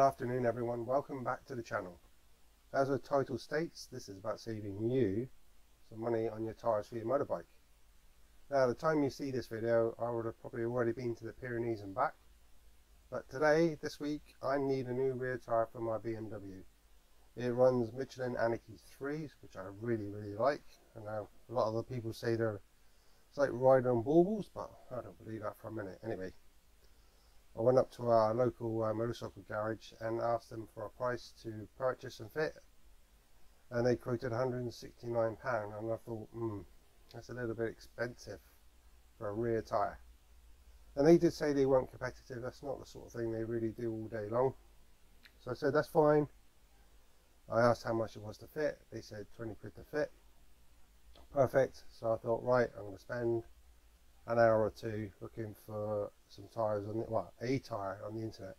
afternoon everyone, welcome back to the channel. As the title states, this is about saving you some money on your tyres for your motorbike. Now the time you see this video, I would have probably already been to the Pyrenees and back. But today, this week, I need a new rear tyre for my BMW. It runs Michelin Anakee 3s, which I really, really like. And now a lot of the people say they're it's like riding on baubles, but I don't believe that for a minute. Anyway, went up to our local uh, motorcycle garage and asked them for a price to purchase and fit. And they quoted £169 and I thought, hmm, that's a little bit expensive for a rear tyre. And they did say they weren't competitive, that's not the sort of thing they really do all day long. So I said, that's fine. I asked how much it was to fit, they said 20 quid to fit. Perfect, so I thought, right, I'm going to spend an hour or two looking for some tyres on the, well, a tyre on the internet.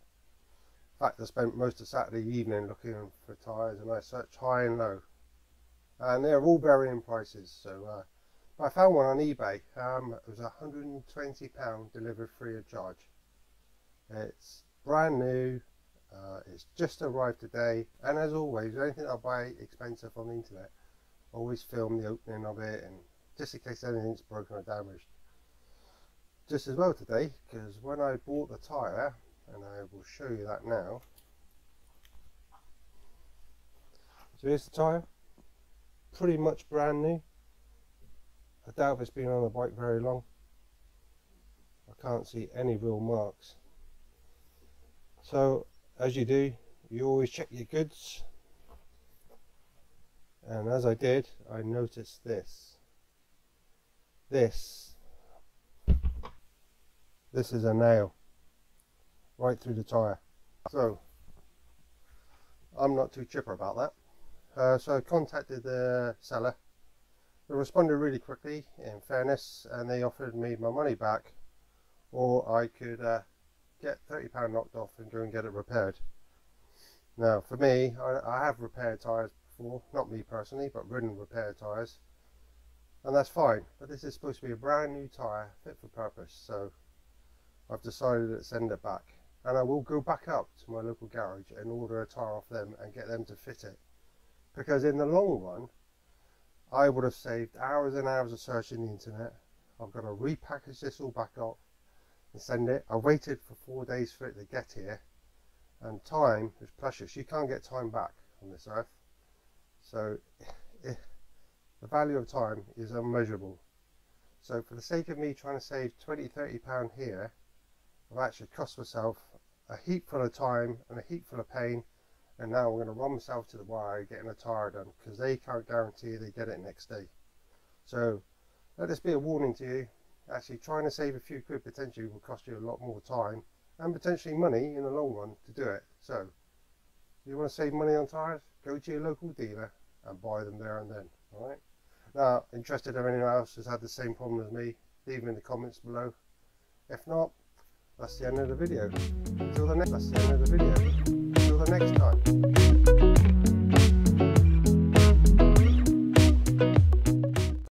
In fact, I spent most of Saturday evening looking for tyres and I searched high and low. And they're all varying prices. So uh, I found one on eBay. Um, it was £120 delivered free of charge. It's brand new. Uh, it's just arrived today. And as always, anything I buy expensive on the internet, always film the opening of it and just in case anything's broken or damaged just as well today because when I bought the tyre and I will show you that now. So here's the tyre. Pretty much brand new. I doubt if it's been on the bike very long. I can't see any real marks. So as you do you always check your goods. And as I did I noticed this. This this is a nail. Right through the tyre so I'm not too chipper about that. Uh, so I contacted the seller. They responded really quickly in fairness and they offered me my money back or I could uh, get £30 knocked off and go and get it repaired. Now for me I, I have repaired tyres before. Not me personally but ridden repaired tyres and that's fine but this is supposed to be a brand new tyre fit for purpose so I've decided to send it back. And I will go back up to my local garage and order a tyre off them and get them to fit it. Because in the long run I would have saved hours and hours of searching the internet. I've got to repackage this all back up and send it. I waited for four days for it to get here. And time is precious. You can't get time back on this earth. So eh, the value of time is unmeasurable. So for the sake of me trying to save 20 30 pound here I've actually cost myself a heap full of time and a heap full of pain and now I'm going to run myself to the wire getting a tyre done because they can't guarantee they get it next day. So let this be a warning to you. Actually trying to save a few quid potentially will cost you a lot more time and potentially money in the long run to do it. So you want to save money on tyres, go to your local dealer and buy them there and then. Alright. Now, interested if anyone else has had the same problem as me, leave them in the comments below. If not, that's the end of the video. Until the next, that's the end of the video. Until the next time.